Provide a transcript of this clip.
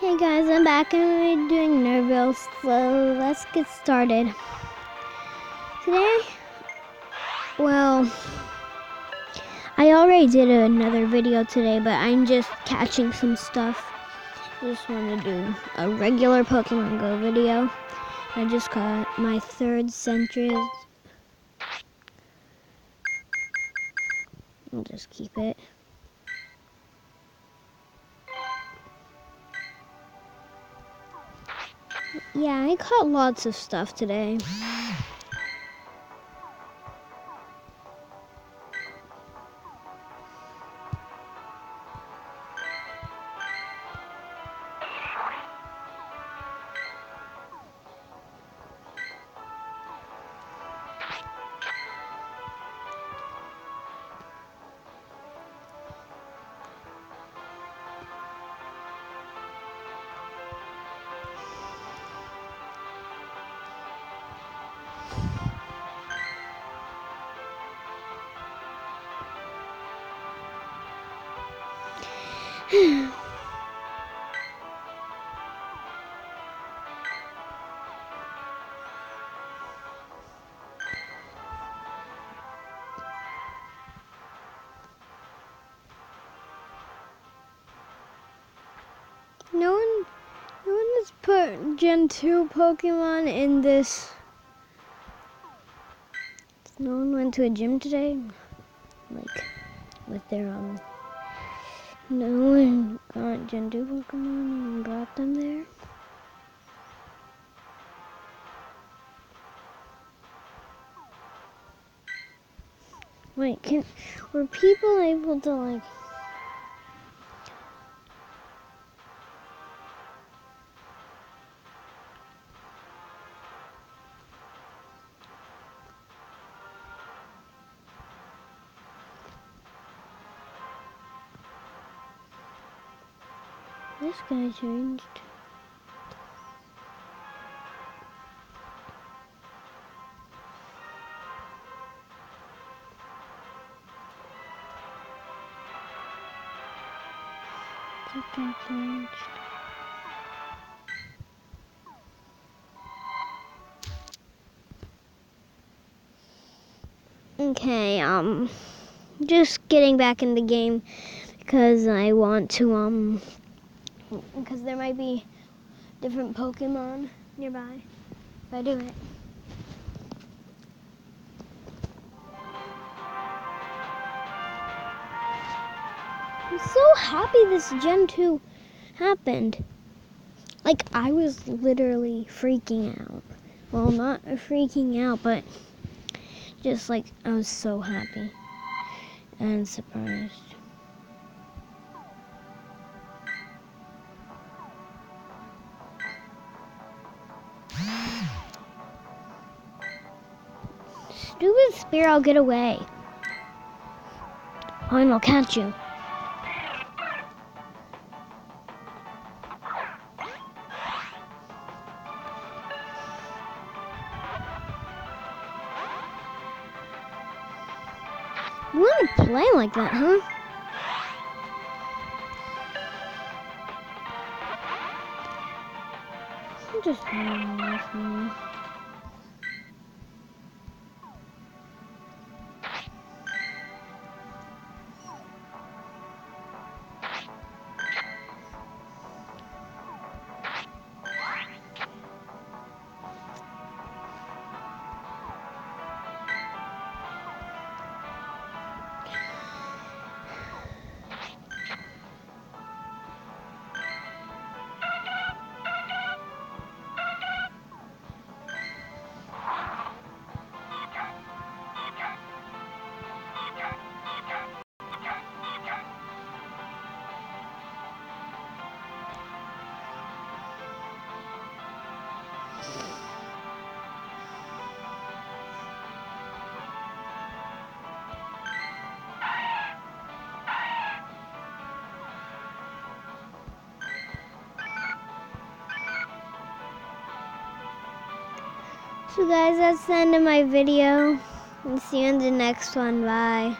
Hey guys, I'm back and we're doing Nerville, so let's get started. Today, well, I already did another video today, but I'm just catching some stuff. I just want to do a regular Pokemon Go video. I just got my third Sentret. I'll just keep it. Yeah, I caught lots of stuff today. No one, no one has put Gen 2 Pokemon in this. No one went to a gym today? Like, with their, um, no one got Gen 2 Pokemon and brought them there? Wait, can, were people able to, like, This guy changed. This guy changed. Okay, um, just getting back in the game because I want to, um, because there might be different Pokemon nearby if I do it. I'm so happy this Gen 2 happened. Like, I was literally freaking out. Well, not freaking out, but just like, I was so happy and surprised. Stupid Spearow, get away. Mine will catch you. You want to play like that, huh? I'm just So guys, that's the end of my video. And see you in the next one. Bye.